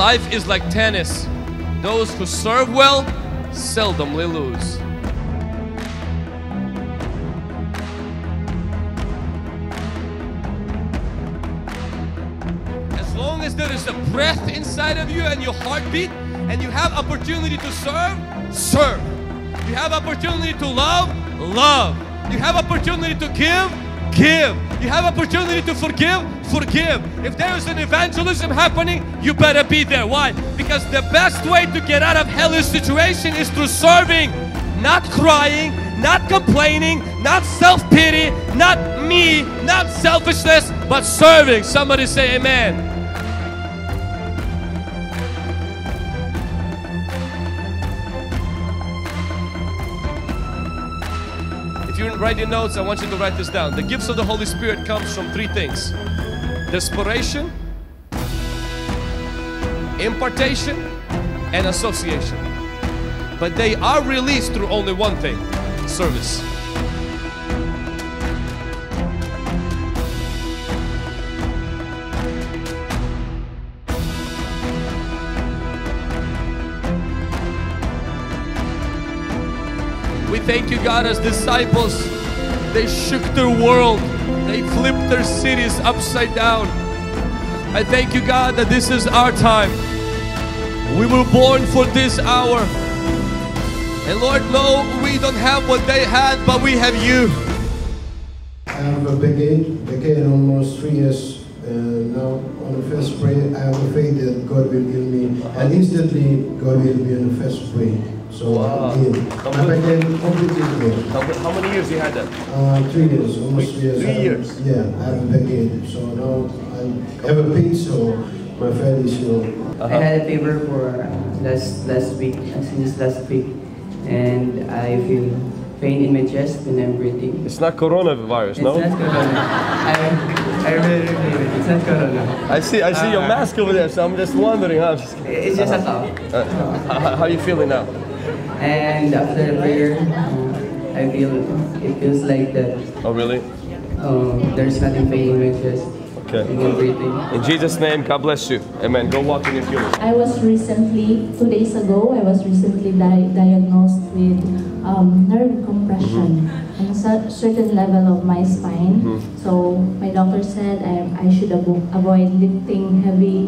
Life is like tennis. Those who serve well seldomly lose. As long as there is a breath inside of you and your heartbeat, and you have opportunity to serve, serve. You have opportunity to love, love. You have opportunity to give, give. You have opportunity to forgive, forgive. If there is an evangelism happening, you better be there. Why? Because the best way to get out of hellish situation is through serving, not crying, not complaining, not self-pity, not me, not selfishness, but serving. Somebody say amen. If you're writing notes, I want you to write this down. The gifts of the Holy Spirit comes from three things. Desperation, impartation, and association. But they are released through only one thing, service. We thank you, God, as disciples. They shook their world, they flipped their cities upside down. I thank you, God, that this is our time. We were born for this hour. And Lord, no, we don't have what they had, but we have you. I have a decade, decade almost three years uh, now. On the first prayer, I have a faith that God will heal me, and instantly God will be on the first prayer. So Wow. I'm healed. I became completely healed. How, how many years you had that? Uh, three years, almost three years. Three I years? Yeah, I have a decade. So now I have a peace, so my family is healed. Uh-huh. I had a fever for last last week, uh, since last week, and I feel pain in my chest when I'm breathing. It's not coronavirus, It's not corona. I, I really believe it. It's not corona. I see, I see your mask over there, so I'm just wondering. Huh? Just, It's just a cough. uh, how, how you feeling now? And after the prayer, uh, I feel it feels like that. Oh, really? Um, there's nothing pain in my chest. Okay. And I'm breathing. In Jesus' name, God bless you. Amen. Go walk in your healing. I was recently, two days ago, I was recently di- diagnosed with um, nerve compression on a certain level of my spine. Mm-hmm. So my doctor said I, I should avo- avoid lifting heavy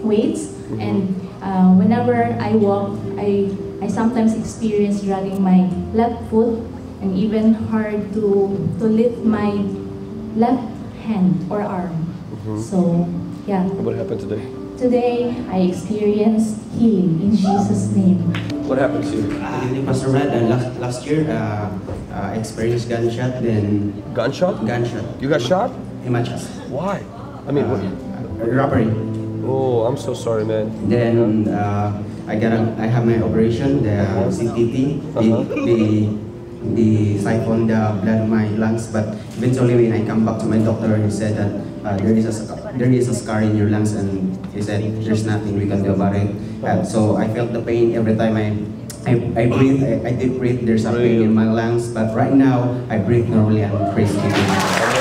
weights. Mm-hmm. And uh, whenever I walk, I, I sometimes experience dragging my left foot and even hard to, to lift my left hand or arm. Mm-hmm. So, yeah. What happened today? Today, I experienced healing in Jesus' name. What happened to you? Good evening, Pastor Vlad. Uh, last, last year, uh, uh, experienced gunshot, then Gunshot? gunshot You got shot? in my chest. Why? I mean, what? Uh, robbery. Oh, I'm so sorry, man. Then uh, I got a, I have my operation, the CTT. Uh-huh. They, they, they siphoned the blood of my lungs, but eventually when I come back to my doctor, he said that uh, there is a there is a scar in your lungs, and he said there's nothing we can do about it. Uh, so I felt the pain every time I. I, I breathe, I, I did breathe, there's a pain in my lungs, but right now I breathe normally and praise God.